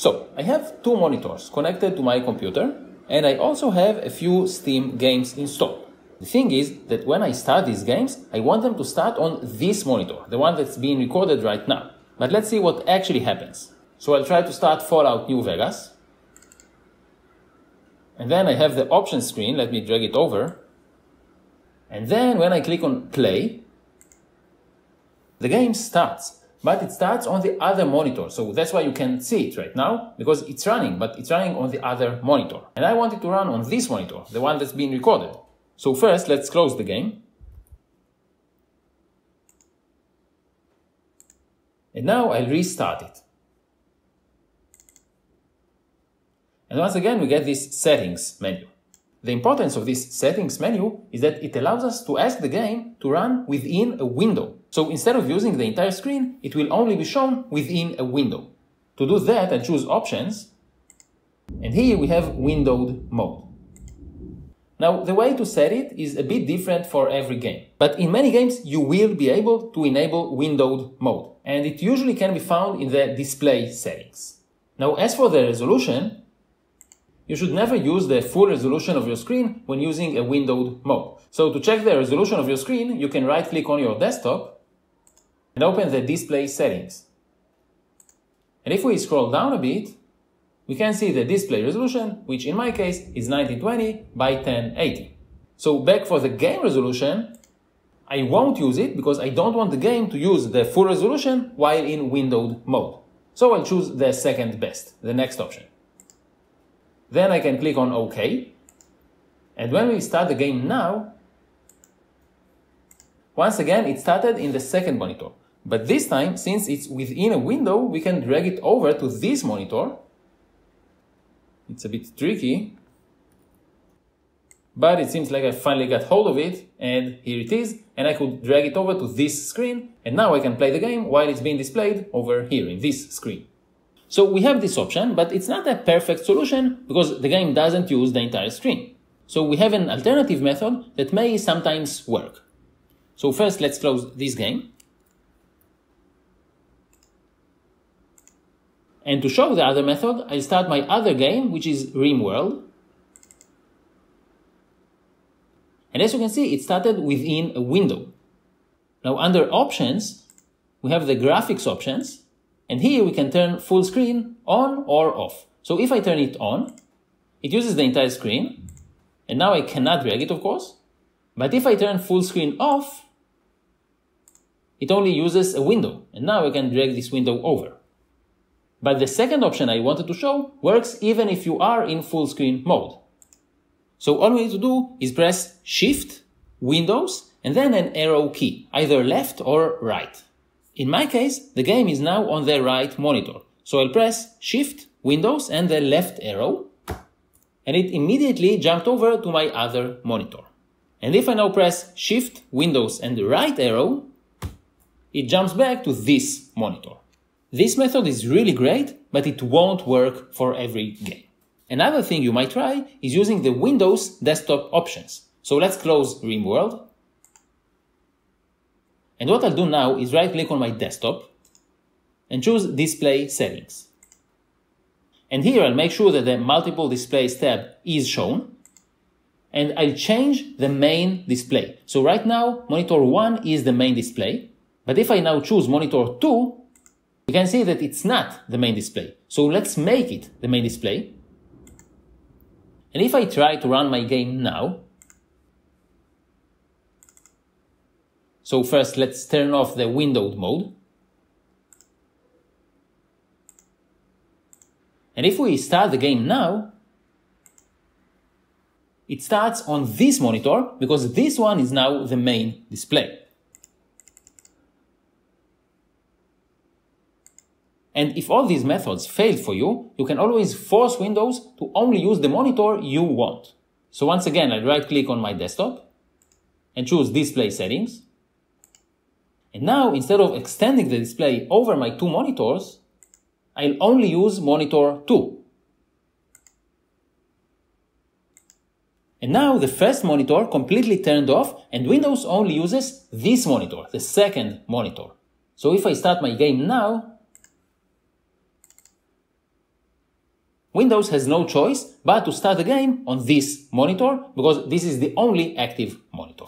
So, I have two monitors connected to my computer, and I also have a few Steam games installed. The thing is that when I start these games, I want them to start on this monitor, the one that's being recorded right now. But let's see what actually happens. So I'll try to start Fallout New Vegas. And then I have the options screen, let me drag it over. And then when I click on play, the game starts but it starts on the other monitor. So that's why you can see it right now, because it's running, but it's running on the other monitor. And I want it to run on this monitor, the one that's being recorded. So first, let's close the game. And now I'll restart it. And once again, we get this settings menu. The importance of this settings menu is that it allows us to ask the game to run within a window. So instead of using the entire screen, it will only be shown within a window. To do that, I choose options, and here we have windowed mode. Now, the way to set it is a bit different for every game. But in many games, you will be able to enable windowed mode, and it usually can be found in the display settings. Now, as for the resolution, you should never use the full resolution of your screen when using a windowed mode. So to check the resolution of your screen, you can right click on your desktop and open the display settings. And if we scroll down a bit, we can see the display resolution, which in my case is 1920 by 1080. So back for the game resolution, I won't use it because I don't want the game to use the full resolution while in windowed mode. So I'll choose the second best, the next option. Then I can click on OK. And when we start the game now, once again, it started in the second monitor. But this time, since it's within a window, we can drag it over to this monitor. It's a bit tricky, but it seems like I finally got hold of it, and here it is, and I could drag it over to this screen, and now I can play the game while it's being displayed over here in this screen. So we have this option, but it's not a perfect solution because the game doesn't use the entire screen. So we have an alternative method that may sometimes work. So first let's close this game. And to show the other method, I start my other game, which is RimWorld. And as you can see, it started within a window. Now under options, we have the graphics options, and here we can turn full screen on or off. So if I turn it on, it uses the entire screen. And now I cannot drag it, of course. But if I turn full screen off, it only uses a window. And now I can drag this window over. But the second option I wanted to show works even if you are in full screen mode. So all we need to do is press Shift, Windows, and then an arrow key, either left or right. In my case, the game is now on the right monitor. So I'll press Shift, Windows and the left arrow and it immediately jumped over to my other monitor. And if I now press Shift, Windows and the right arrow, it jumps back to this monitor. This method is really great, but it won't work for every game. Another thing you might try is using the Windows desktop options. So let's close RimWorld and what I'll do now is right click on my desktop and choose display settings. And here I'll make sure that the multiple displays tab is shown and I'll change the main display. So right now monitor 1 is the main display, but if I now choose monitor 2, you can see that it's not the main display. So let's make it the main display. And if I try to run my game now, So first let's turn off the windowed mode. And if we start the game now, it starts on this monitor because this one is now the main display. And if all these methods failed for you, you can always force Windows to only use the monitor you want. So once again, I right click on my desktop and choose display settings. And now, instead of extending the display over my two monitors, I'll only use monitor 2. And now the first monitor completely turned off and Windows only uses this monitor, the second monitor. So if I start my game now, Windows has no choice but to start the game on this monitor because this is the only active monitor.